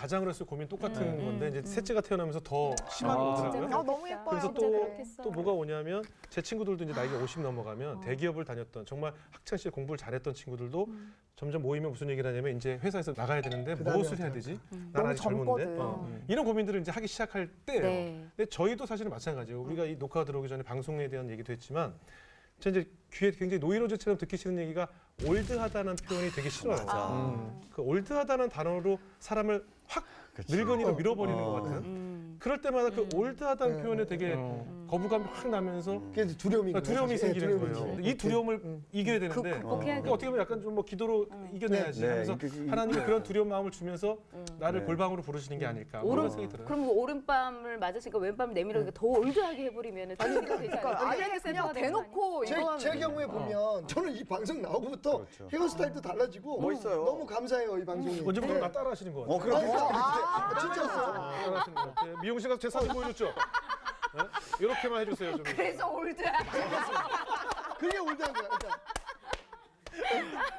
가장으로 했을 고민 똑같은 건데 이제 셋째가 태어나면서 더 심한 아. 거더라고요. 아, 너무 예뻐요. 그래서 진짜 또, 그렇겠어. 또 뭐가 오냐면 제 친구들도 이제 나이가 50 넘어가면 대기업을 다녔던 정말 학창 시절 공부를 잘했던 친구들도 점점 모이면 무슨 얘기를 하냐면 이제 회사에서 나가야 되는데 무엇을 해야? 되지? 너무 난 아직 젊은데. 젊거든. 어. 이런 고민들을 이제 하기 시작할 때예요. 네. 근데 저희도 사실은 마찬가지예요. 우리가 이 녹화 들어오기 전에 방송에 대한 얘기도 했지만 저 이제 귀에 굉장히 노이로제처럼 듣기 싫은 얘기가 올드하다는 표현이 되게 싫어요. 음. 그 올드하다는 단어로 사람을 확 늙은이로 밀어버리는 것 같은. 그럴 때마다 그 올드하다는 네, 표현에 되게 음. 거부감이 확 나면서 그게 이제 두려움이 아, 두려움이 사실. 생기는 네, 두려움이 거예요. 근데 이 두려움을 이겨야 되는데 극복해야 그러니까 어떻게 보면 약간 좀 뭐 기도로 이겨내야지 네. 하면서 네, 그- 하나님이 그런 두려운 마음을 주면서 나를 네. 골방으로 부르시는 게 아닐까 뭐 오른 그런 생각이 들어요. 그럼 뭐 오른밤을 맞았으니까 왼밤 내밀어 더 올드하게 해버리면 않을까? 그러니까 아예 그냥? 대놓고 제, 경우에 보면 저는 이 방송 나오고부터 그렇죠. 헤어스타일도 달라지고 멋있어요. 너무 감사해요 이 방송이. 언제부터 네. 나 따라 하시는 것 같아요. 어, 그럼 아, 진짜였어요. 따라 하시는 것 같아요. 미용실 가서 제 사진 보여줬죠? 네? 이렇게만 해주세요. 좀. 그래서 올드야. 그게 올드한 거야. 그러니까.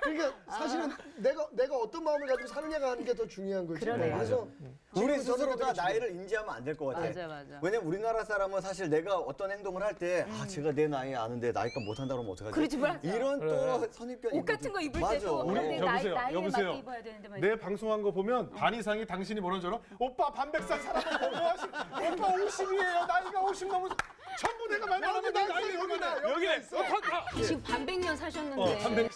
그러니까 사실은 내가 내가 어떤 마음을 가지고 사느냐가 하는 게 더 중요한 거지. 그러네요. 그래서 우리 저는 스스로가 나이를 인지하면 안 될 것 같아. 맞아, 맞아. 왜냐면 우리나라 사람은 사실 내가 어떤 행동을 할 때, 아, 제가 내 나이 아는데 나이가 못한다 그러면 어떡하지? 그러지. 이런 또 그래. 선입견이 옷 같은 거 입을 맞아. 때도 우리 내 나이, 여보세요, 나이에 여보세요. 맞게 입어야 되는데 말이야. 내 방송한 거 보면 반 이상이 당신이 뭐라는 줄 알아? 오빠 반백살 사람을 보고하시 오빠 50이에요. 나이가 50 넘은 전부 내가 만나면 내 나이 여기다 여기에 어, 지금 반백년 사셨는데. 어, 반백-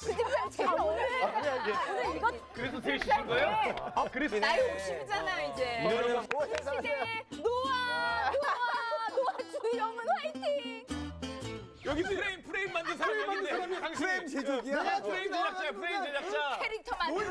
제가 오늘 오늘 이거 그래서 세시신 거예요? 아, 그래서 나이 60이잖아 이제. 이거는 시대의 노아 노아 노아 주영은 화이팅. 여기 프레임 프레임 만든 사람이 여기 있네. 당신이 프레임 제조기야? 프레임 제작자 프레임 제작자. 캐릭터 만들